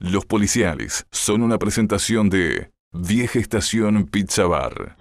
Los policiales son una presentación de Vieja Estación Pizza Bar.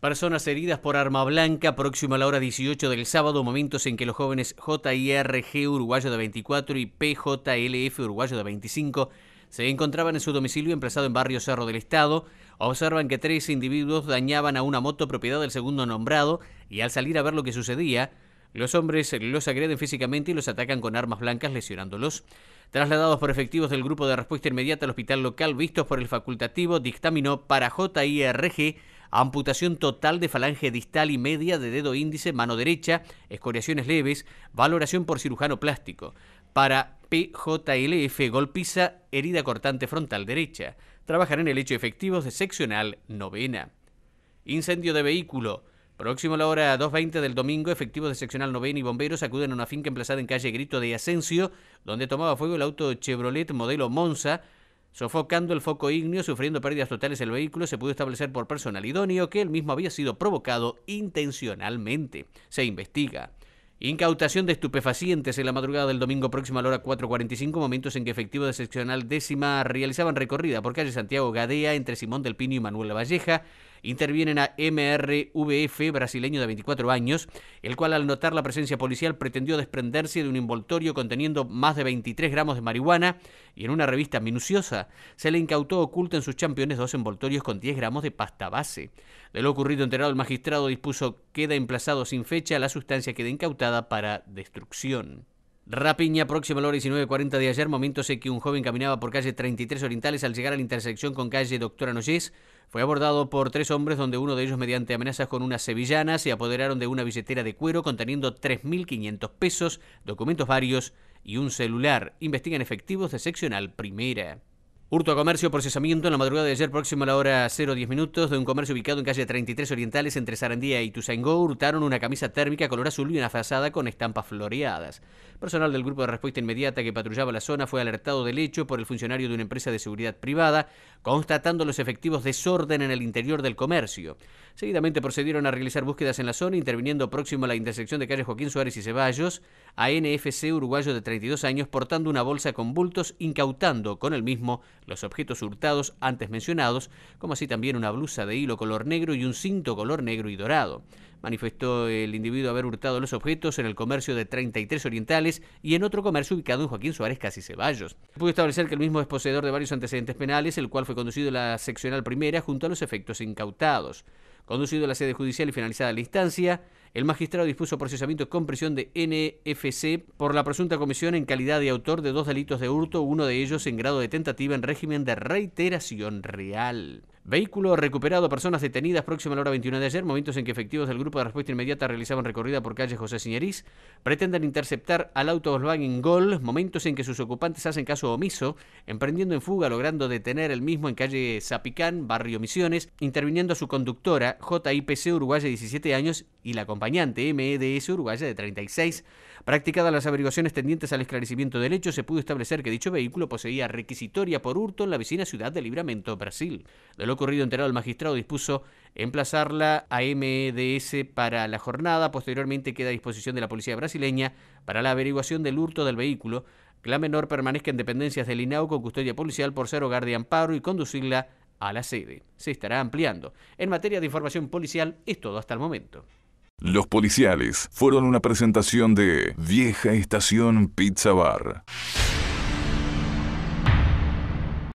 Personas heridas por arma blanca, próximo a la hora 18 del sábado, momentos en que los jóvenes JIRG uruguayo de 24 y PJLF uruguayo de 25 se encontraban en su domicilio emplazado en barrio Cerro del Estado, observan que tres individuos dañaban a una moto propiedad del segundo nombrado y al salir a ver lo que sucedía, los hombres los agreden físicamente y los atacan con armas blancas lesionándolos. Trasladados por efectivos del Grupo de Respuesta Inmediata al hospital local, vistos por el facultativo, dictaminó para JIRG amputación total de falange distal y media de dedo índice, mano derecha, escoriaciones leves, valoración por cirujano plástico. Para PJLF, golpiza, herida cortante frontal derecha. Trabajan en el hecho efectivos de seccional novena. Incendio de vehículo. Próximo a la hora 2.20 del domingo, efectivos de seccional novena y bomberos acuden a una finca emplazada en calle Grito de Asensio, donde tomaba fuego el auto Chevrolet modelo Monza, Sofocando el foco ígneo, sufriendo pérdidas totales el vehículo, se pudo establecer por personal idóneo que el mismo había sido provocado intencionalmente. Se investiga. Incautación de estupefacientes en la madrugada del domingo próximo a la hora 4.45, momentos en que efectivos de seccional décima realizaban recorrida por calle Santiago Gadea entre Simón del Pino y Manuel Valleja, intervienen a MRVF, brasileño de 24 años, el cual al notar la presencia policial pretendió desprenderse de un envoltorio conteniendo más de 23 gramos de marihuana y en una revista minuciosa se le incautó oculto en sus championes dos envoltorios con 10 gramos de pasta base. De lo ocurrido enterado el magistrado dispuso queda emplazado sin fecha, la sustancia queda incautada para destrucción. Rapiña, próxima a la hora 19.40 de ayer, momentos en que un joven caminaba por calle 33 Orientales al llegar a la intersección con calle Doctora Noyés, fue abordado por tres hombres donde uno de ellos mediante amenazas con una sevillana se apoderaron de una billetera de cuero conteniendo 3.500 pesos, documentos varios y un celular. Investigan efectivos de seccional primera. Hurto a comercio, procesamiento en la madrugada de ayer próximo a la hora 010 minutos de un comercio ubicado en calle 33 Orientales entre Sarandía y Tuzaingó hurtaron una camisa térmica color azul y una frazada con estampas floreadas. Personal del grupo de respuesta inmediata que patrullaba la zona fue alertado del hecho por el funcionario de una empresa de seguridad privada, constatando los efectivos desorden en el interior del comercio. Seguidamente procedieron a realizar búsquedas en la zona, interviniendo próximo a la intersección de calle Joaquín Suárez y Ceballos, a NFC uruguayo de 32 años portando una bolsa con bultos, incautando con el mismo los objetos hurtados antes mencionados, como así también una blusa de hilo color negro y un cinto color negro y dorado. Manifestó el individuo haber hurtado los objetos en el comercio de 33 Orientales y en otro comercio ubicado en Joaquín Suárez Casi Ceballos. Pudo establecer que el mismo es poseedor de varios antecedentes penales, el cual fue conducido a la seccional primera junto a los efectos incautados. Conducido a la sede judicial y finalizada la instancia, el magistrado dispuso procesamiento con prisión de NFC por la presunta comisión en calidad de autor de dos delitos de hurto, uno de ellos en grado de tentativa en régimen de reiteración real. Vehículo recuperado, personas detenidas próxima a la hora 21 de ayer, momentos en que efectivos del Grupo de Respuesta Inmediata realizaban recorrida por calle José Siñeriz, pretenden interceptar al auto Volkswagen Gol, momentos en que sus ocupantes hacen caso omiso, emprendiendo en fuga, logrando detener el mismo en calle Zapicán, barrio Misiones, interviniendo a su conductora JIPC Uruguaya de 17 años y la acompañante MEDS Uruguaya de 36. Practicadas las averiguaciones tendientes al esclarecimiento del hecho, se pudo establecer que dicho vehículo poseía requisitoria por hurto en la vecina ciudad de Libramento, Brasil. De lo ocurrido enterado el magistrado dispuso emplazarla a MEDS para la jornada. Posteriormente queda a disposición de la policía brasileña para la averiguación del hurto del vehículo. La menor permanezca en dependencias del INAU con custodia policial por ser hogar de amparo y conducirla a la sede. Se estará ampliando. En materia de información policial es todo hasta el momento. Los policiales fueron una presentación de Vieja Estación Pizza Bar.